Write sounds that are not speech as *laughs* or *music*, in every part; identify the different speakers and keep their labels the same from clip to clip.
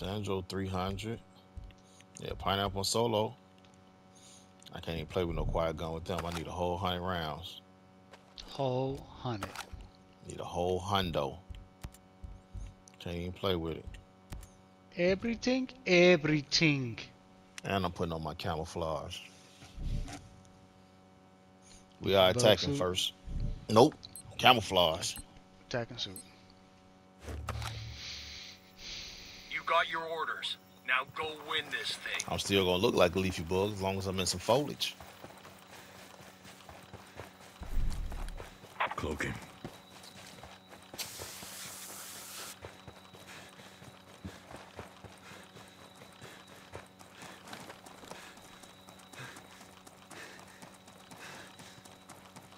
Speaker 1: Sandro 300. Yeah, pineapple solo. I can't even play with no quiet gun with them. I need a whole hundred rounds.
Speaker 2: Whole hundred.
Speaker 1: Need a whole hundo. Can't even play with it.
Speaker 2: Everything, everything.
Speaker 1: And I'm putting on my camouflage. We are attacking first. Nope. Camouflage.
Speaker 2: Attacking suit.
Speaker 3: You got your orders. Now go win this thing.
Speaker 1: I'm still gonna look like a leafy bug as long as I'm in some foliage.
Speaker 4: Cloaking.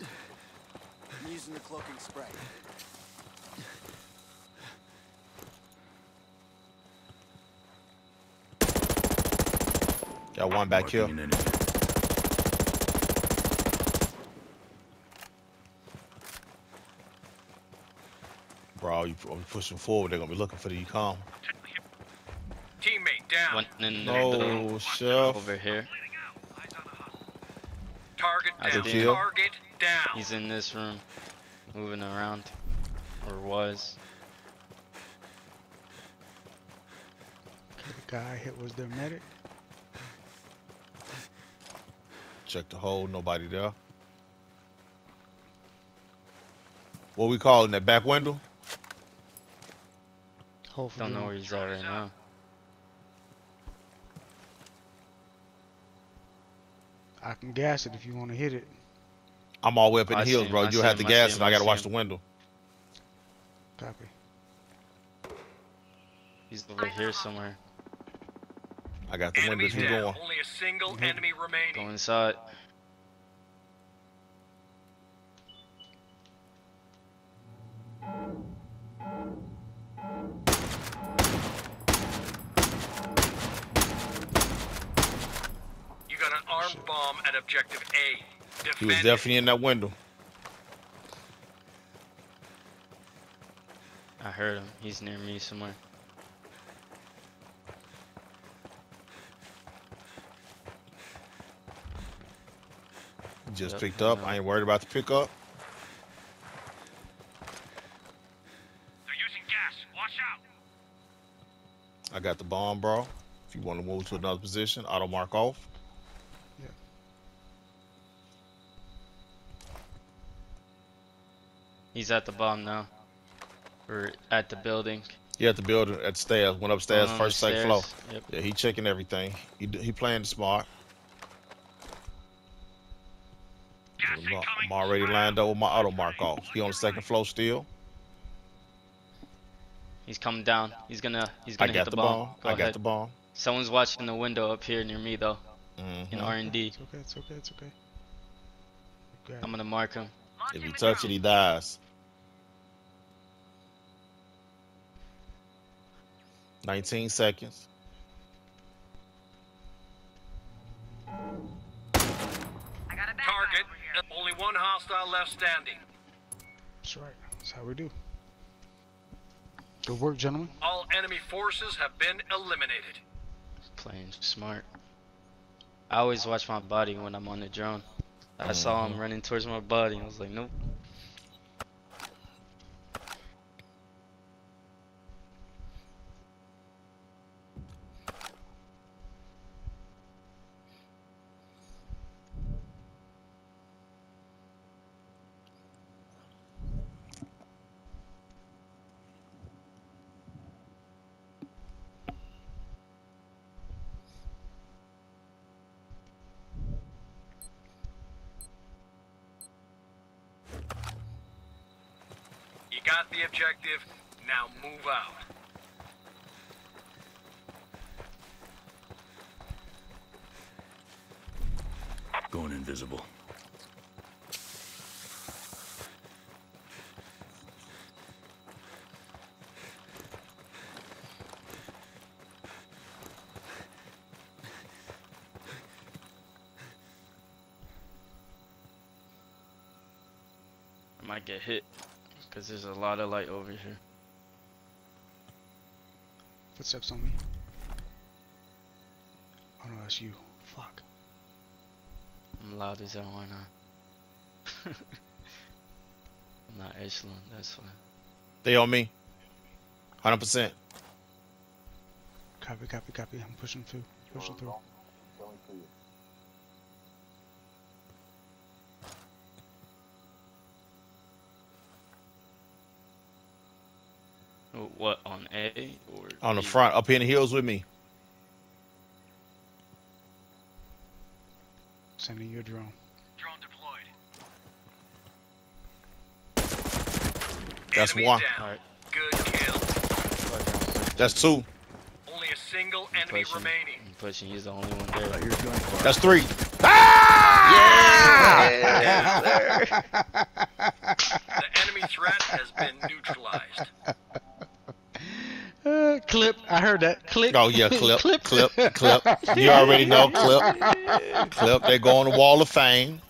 Speaker 5: I'm using the cloaking spray.
Speaker 1: Got one back here.
Speaker 4: Marking an enemy.
Speaker 1: Bro, you you pushing forward, they're gonna be looking for the econ.
Speaker 3: Teammate down.
Speaker 6: One in the oh,
Speaker 1: No, chef.
Speaker 6: over here.
Speaker 3: Target down. Target down.
Speaker 6: He's in this room, moving around, or was.
Speaker 2: Okay, the guy hit was their medic.
Speaker 1: Check the hole, nobody there. What we calling that back window?
Speaker 2: Hopefully.
Speaker 6: Don't know where he's at right now.
Speaker 2: I can gas it if you want to hit it.
Speaker 1: I'm all the way up in the hills, bro. You'll have to gas it. I
Speaker 6: I
Speaker 1: gotta
Speaker 6: see
Speaker 1: watch the window.
Speaker 2: Copy.
Speaker 6: He's over here somewhere.
Speaker 1: I got the
Speaker 3: Enemies
Speaker 1: windows. Who
Speaker 3: down.
Speaker 1: going?
Speaker 3: Only a single
Speaker 2: Mhm.
Speaker 3: enemy remaining.
Speaker 6: Go inside.
Speaker 3: You got an armed bomb at objective A.
Speaker 1: He was definitely in that window.
Speaker 6: I heard him. He's near me somewhere.
Speaker 1: Just
Speaker 6: Yep,
Speaker 1: picked up.
Speaker 6: know.
Speaker 1: I ain't worried about the pickup.
Speaker 3: They're using gas. Watch out.
Speaker 1: I got the bomb, bro. If you want to move to another position, auto mark off. Yeah.
Speaker 6: He's at the bomb now. Or at the building.
Speaker 1: He at the building at the stairs. Went upstairs,
Speaker 6: Going
Speaker 1: first
Speaker 6: the
Speaker 1: second floor.
Speaker 6: Yep.
Speaker 1: Yeah, he checking everything. He he playing smart.
Speaker 3: Gas
Speaker 1: I'm, already lined up with my auto mark off. He on the second floor still.
Speaker 6: He's coming down. He's gonna he's gonna hit
Speaker 1: got
Speaker 6: the,
Speaker 1: the
Speaker 6: bomb.
Speaker 1: bomb.
Speaker 6: Go
Speaker 1: I
Speaker 6: ahead.
Speaker 1: got the bomb.
Speaker 6: Someone's watching the window up here near me though. In
Speaker 1: Mhm.
Speaker 6: R and D.
Speaker 2: It's okay. It's okay. It's okay. You got
Speaker 6: I'm gonna mark him.
Speaker 1: If you touch it, he dies. 19 seconds.
Speaker 3: Hostile left standing.
Speaker 2: That's right. That's how we do. Good work, gentlemen.
Speaker 3: All enemy forces have been eliminated.
Speaker 6: Playing smart. I always watch my body when I'm on the drone. I saw him mm-hmm. running towards my body. I was like, nope.
Speaker 3: Got the objective. Now move out.
Speaker 4: Going invisible.
Speaker 6: I might get hit. Because there's a lot of light over here.
Speaker 2: Footsteps on me. Oh no, that's you. Fuck.
Speaker 6: I'm loud as hell, why not? *laughs* I'm not echelon, that's fine.
Speaker 1: They on me. Hundred percent.
Speaker 2: Copy, copy, copy. I'm pushing through. Pushing through.
Speaker 6: What, on A or
Speaker 1: On the
Speaker 6: B?
Speaker 1: front, up here in the hills with me.
Speaker 2: Sending you a drone.
Speaker 3: Drone deployed.
Speaker 1: That's
Speaker 3: Enemy
Speaker 1: one.
Speaker 3: Down. Good kill.
Speaker 1: That's two.
Speaker 3: Only a single
Speaker 6: I'm
Speaker 3: enemy
Speaker 6: pushing.
Speaker 3: remaining.
Speaker 6: I'm pushing, he's the only one there.
Speaker 4: Got your gun fire.
Speaker 1: That's three. Ah! *laughs*
Speaker 3: The enemy threat has been neutralized.
Speaker 2: Clip. I heard that. Click.
Speaker 1: Oh yeah, clip, *laughs* clip, clip, clip. You already know clip, *laughs* clip. They go on the wall of fame.